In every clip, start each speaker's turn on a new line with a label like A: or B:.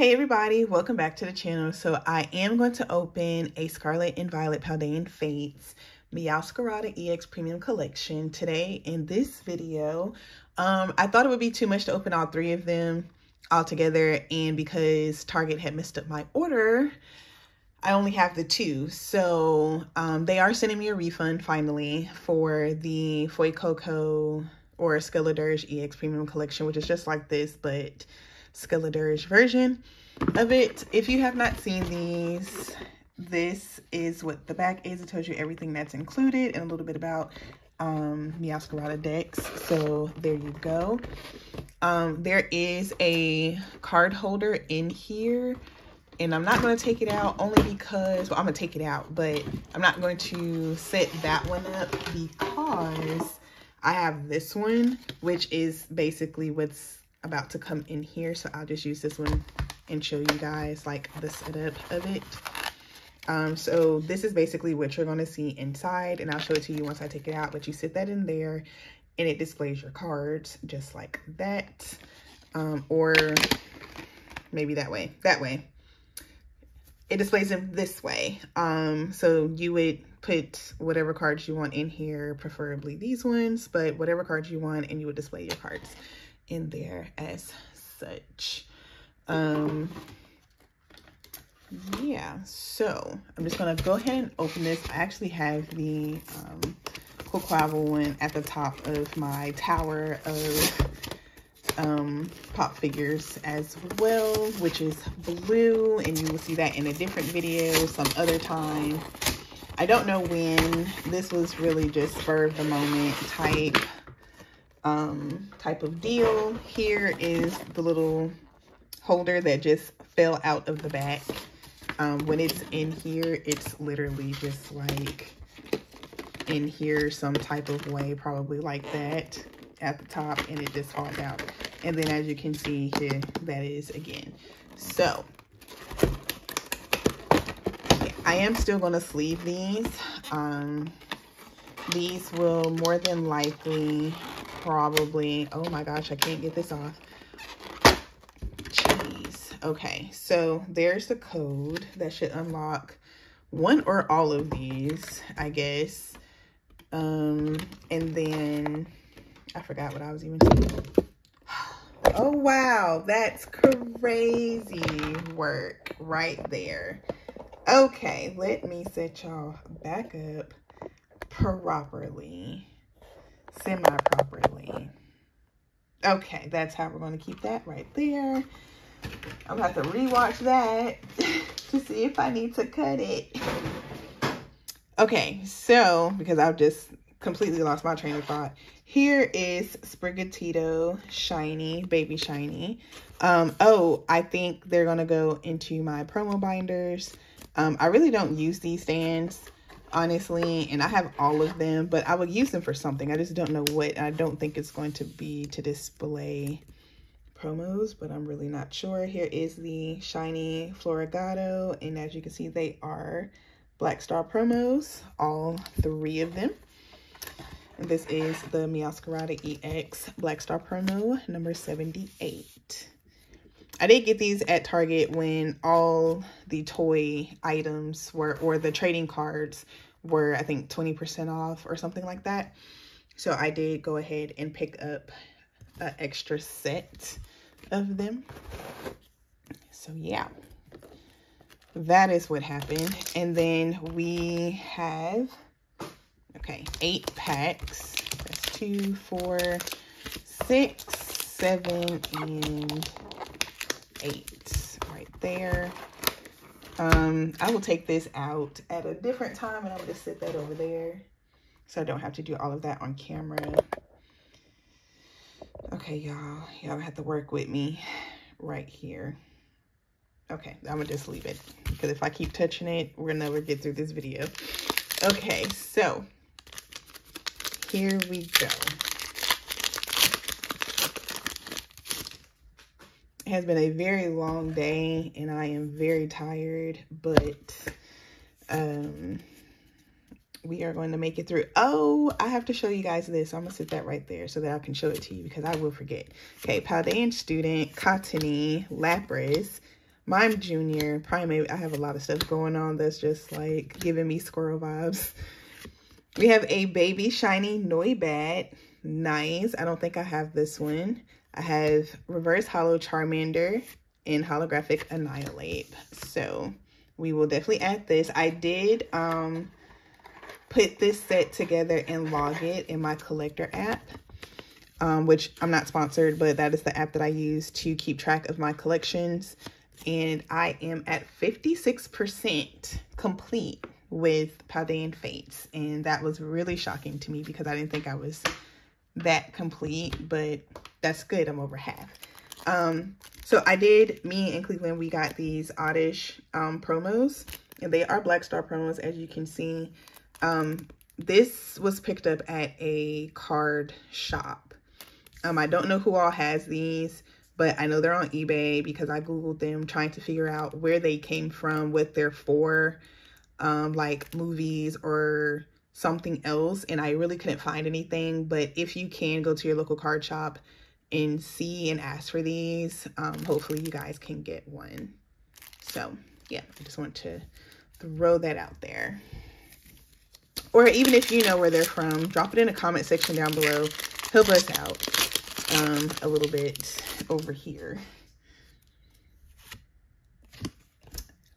A: Hey everybody, welcome back to the channel. So I am going to open a Scarlet and Violet Paldean Fates Meowscarada EX Premium Collection today in this video. Um, I thought it would be too much to open all three of them all together and because Target had messed up my order, I only have the two. So um, they are sending me a refund finally for the Fuecoco or Skeledirge EX Premium Collection, which is just like this, but Skeledirge version of it. If you have not seen these, this is what the back is. It tells you everything that's included and a little bit about um, Meowscarada decks. So there you go. Um, there is a card holder in here and I'm not going to take it out only because, well, I'm going to take it out, but I'm not going to set that one up because I have this one, which is basically what's about to come in here. So I'll just use this one and show you guys like the setup of it. Um, so this is basically what you're going to see inside and I'll show it to you once I take it out. But you sit that in there and it displays your cards just like that. Um, or maybe that way, that way. It displays them this way. Um, so you would put whatever cards you want in here, preferably these ones, but whatever cards you want and you would display your cards in there as such. Um, yeah, so I'm just gonna go ahead and open this. I actually have the um, one at the top of my tower of um, pop figures as well, which is blue, and you will see that in a different video some other time. I don't know when. This was really just spur of the moment type um, type of deal. Here is the little holder that just fell out of the back. Um, when it's in here, it's literally just like in here some type of way, probably like that at the top, and it just falls out. And then as you can see here, that is again. So, I am still going to sleeve these. Um, these will more than likely probably, oh my gosh, I can't get this off. Jeez. Okay, so there's the code that should unlock one or all of these, I guess. Um, and then I forgot what I was even saying. Oh, wow. That's crazy work right there. Okay, let me set y'all back up properly semi-properly. Okay, that's how we're going to keep that right there. I'm going to have to rewatch that to see if I need to cut it. Okay, so, because I've just completely lost my train of thought. Here is Sprigatito Shiny, Baby Shiny. Um, oh, I think they're going to go into my promo binders. Um, I really don't use these stands honestly and i have all of them but i would use them for something. I just don't know what i don't think it's going to be to display promos but i'm really not sure. Here is the shiny floragato and as you can see they are black star promos all three of them. And this is the Meowscarada EX Black Star promo number 78. I did get these at Target when all the toy items were, or the trading cards were, I think, 20% off or something like that. So I did go ahead and pick up an extra set of them. So yeah, that is what happened. And then we have, okay, eight packs. That's two, four, six, seven, and eight right there. Um, I will take this out at a different time and I'm to sit that over there so I don't have to do all of that on camera. Okay, y'all. Y'all have to work with me right here. Okay, I'm to just leave it because if I keep touching it, we'll never get through this video. Okay, so here we go. Has been a very long day and I am very tired, but um, we are going to make it through. Oh, I have to show you guys this. I'm going to sit that right there so that I can show it to you because I will forget. Okay, Paldean Student, Cottonee, Lapras, Mime Junior. Probably I have a lot of stuff going on that's just like giving me squirrel vibes. We have a Baby Shiny Noibat. Nice. I don't think I have this one. I have Reverse Holo Charmander and Holographic Annihilape. So we will definitely add this. I did um, put this set together and log it in my collector app. Um, which I'm not sponsored, but that is the app that I use to keep track of my collections. And I am at 56% complete with Paldean Fates. And that was really shocking to me because I didn't think I was that complete, but that's good. I'm over half. Um, so I did, me and Cleveland, we got these Oddish um, promos, and they are Black Star promos, as you can see. Um, this was picked up at a card shop. Um, I don't know who all has these, but I know they're on eBay because I Googled them trying to figure out where they came from, what they're for, um, like movies or something else. And I really couldn't find anything, but if you can go to your local card shop and see and ask for these. Um, hopefully you guys can get one. So yeah, I just want to throw that out there. Or even if you know where they're from, drop it in the comment section down below. Help us out um, a little bit over here.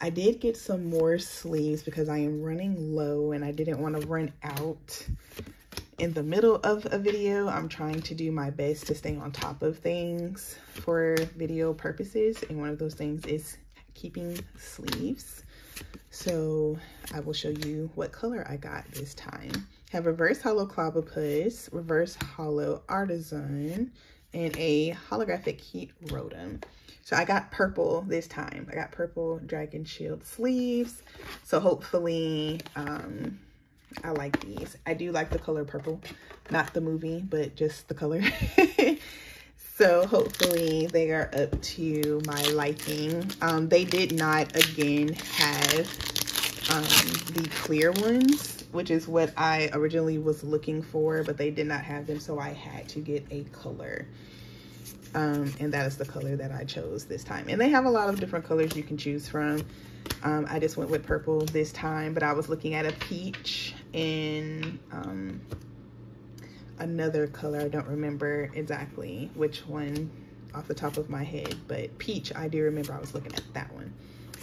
A: I did get some more sleeves because I am running low and I didn't want to run out in the middle of a video. I'm trying to do my best to stay on top of things for video purposes. And one of those things is keeping sleeves. So I will show you what color I got this time. Have reverse holo clobbopus, reverse holo artisan, and a holographic heat rotom. So I got purple this time. I got purple dragon shield sleeves. So hopefully um, I like these. I do like the color purple, not the movie, but just the color. so hopefully they are up to my liking. Um, they did not, again, have um, the clear ones, which is what I originally was looking for, but they did not have them, so I had to get a color. Um, and that is the color that I chose this time. And they have a lot of different colors you can choose from. Um, I just went with purple this time, but I was looking at a peach in um, another color. I don't remember exactly which one off the top of my head, but peach, I do remember I was looking at that one.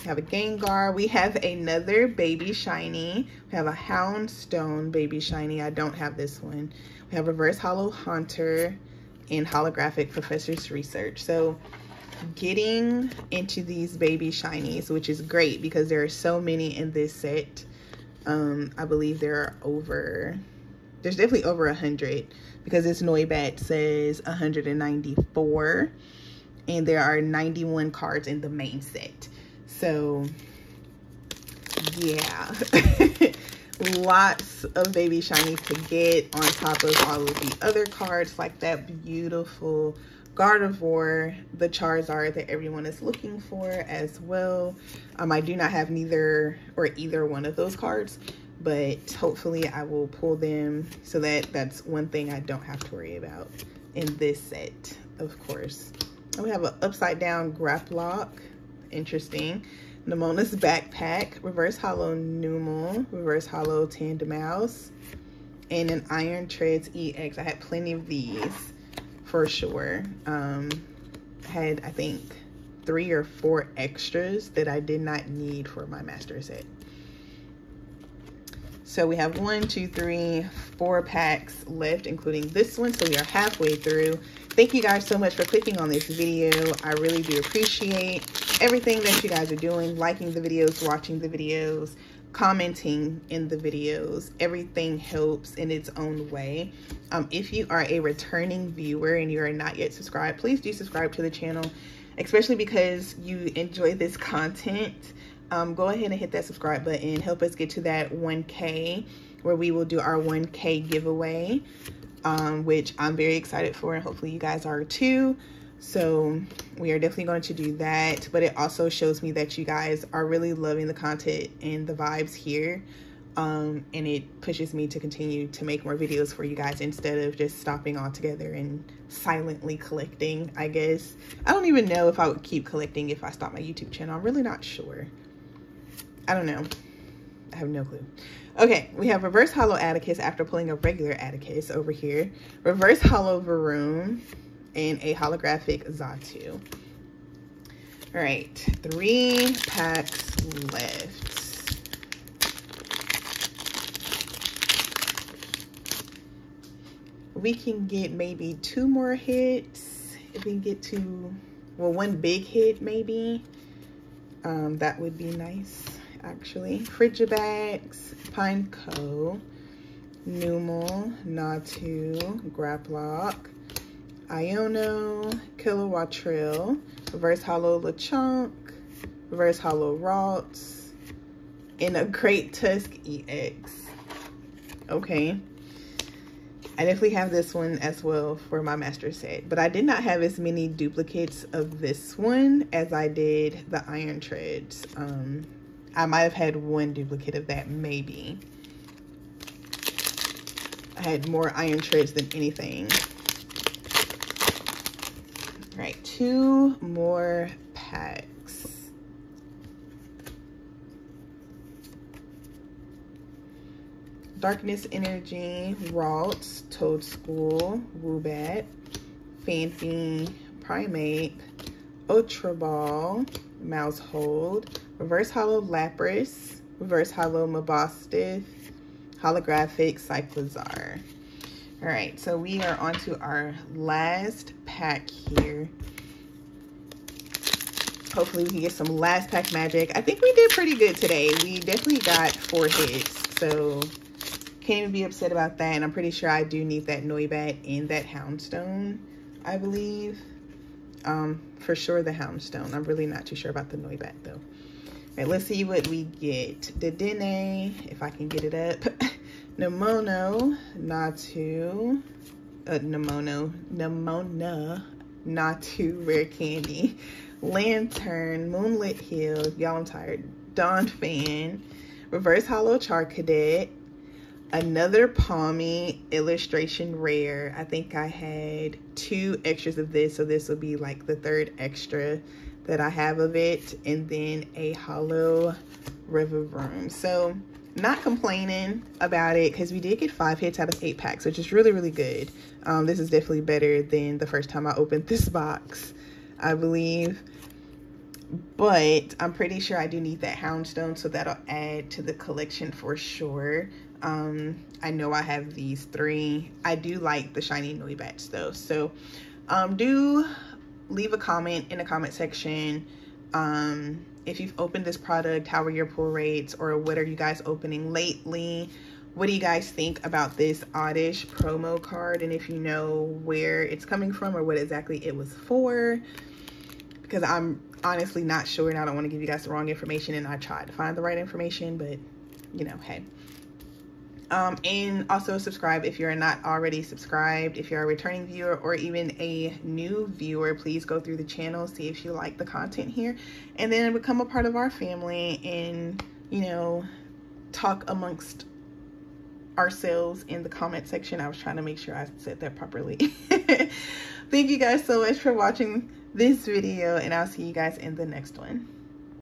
A: We have a Gengar. We have another Baby Shiny. We have a Houndstone Baby Shiny. I don't have this one. We have Reverse Holo Haunter and Holographic Professor's Research. So getting into these baby shinies, which is great because there are so many in this set. Um, I believe there are over, there's definitely over a hundred because this Noibat says 194 and there are 91 cards in the main set. So yeah, lots of baby shinies to get on top of all of the other cards like that beautiful Gardevoir, the Charizard that everyone is looking for as well. Um, I do not have neither or either one of those cards, but hopefully I will pull them so that that's one thing I don't have to worry about in this set, of course. We have an upside down Grapploct, interesting. Nemona's Backpack, Reverse Holo Numel, Reverse Holo Tandemaus, and an Iron Treads EX. I had plenty of these for sure. Um, had, I think, three or four extras that I did not need for my master set. So we have one, two, three, four packs left, including this one. So we are halfway through. Thank you guys so much for clicking on this video. I really do appreciate everything that you guys are doing, liking the videos, watching the videos, commenting in the videos. Everything helps in its own way. Um, if you are a returning viewer and you are not yet subscribed, please do subscribe to the channel, especially because you enjoy this content. Um, go ahead and hit that subscribe button. Help us get to that 1K where we will do our 1K giveaway, um, which I'm very excited for and hopefully you guys are too. So we are definitely going to do that. But it also shows me that you guys are really loving the content and the vibes here um, and it pushes me to continue to make more videos for you guys instead of just stopping altogether and silently collecting, I guess. I don't even know if I would keep collecting if I stop my YouTube channel. I'm really not sure. I don't know. I have no clue. Okay, we have reverse holo Atticus after pulling a regular Atticus over here. Reverse holo Varoom and a holographic Xatu. All right, three packs left. we can get maybe two more hits if we can get to well one big hit maybe um, that would be nice actually frigibax pineco numel natu grapploct iono kilowattrel reverse holo lechonk reverse holo ralts and a great tusk ex okay I definitely have this one as well for my master set, but I did not have as many duplicates of this one as I did the Iron Treads. Um, I might have had one duplicate of that, maybe. I had more Iron Treads than anything. Right, two more packs. Darkness Energy, Ralts, Toedscool, Woobat, Fancy, Primeape, Ultra Ball, Maushold, Reverse Holo Lapras, Reverse Holo Mabosstiff, Holographic Cyclizar. All right, so we are on to our last pack here. Hopefully we can get some last pack magic. I think we did pretty good today. We definitely got four hits, so can't even be upset about that. And I'm pretty sure I do need that Noibat and that Houndstone, I believe. Um, for sure the Houndstone. I'm really not too sure about the Noibat though. All right, let's see what we get. Dedenne, if I can get it up. Nemono, Natu, uh, Nemono, Nemona, Natu, Rare Candy, Lantern, Moonlit Hill, y'all I'm tired, Donphan, Reverse Holo Charcadet, another Pawmi illustration rare. I think I had two extras of this, so this will be like the third extra that I have of it, and then a holo Rillaboom. So not complaining about it because we did get five hits out of eight packs, which is really, really good. Um, this is definitely better than the first time I opened this box, I believe. But I'm pretty sure I do need that Houndstone, so that'll add to the collection for sure. Um, I know I have these three. I do like the shiny Noibats though. So um, do leave a comment in the comment section. Um, if you've opened this product, how are your pull rates or what are you guys opening lately? What do you guys think about this Oddish promo card? And if you know where it's coming from or what exactly it was for, because I'm honestly not sure and I don't want to give you guys the wrong information and I tried to find the right information, but you know, hey. Um, and also subscribe if you're not already subscribed. If you're a returning viewer or even a new viewer, please go through the channel, see if you like the content here, and then become a part of our family and, you know, talk amongst ourselves in the comment section. I was trying to make sure I said that properly. Thank you guys so much for watching this video, and I'll see you guys in the next one.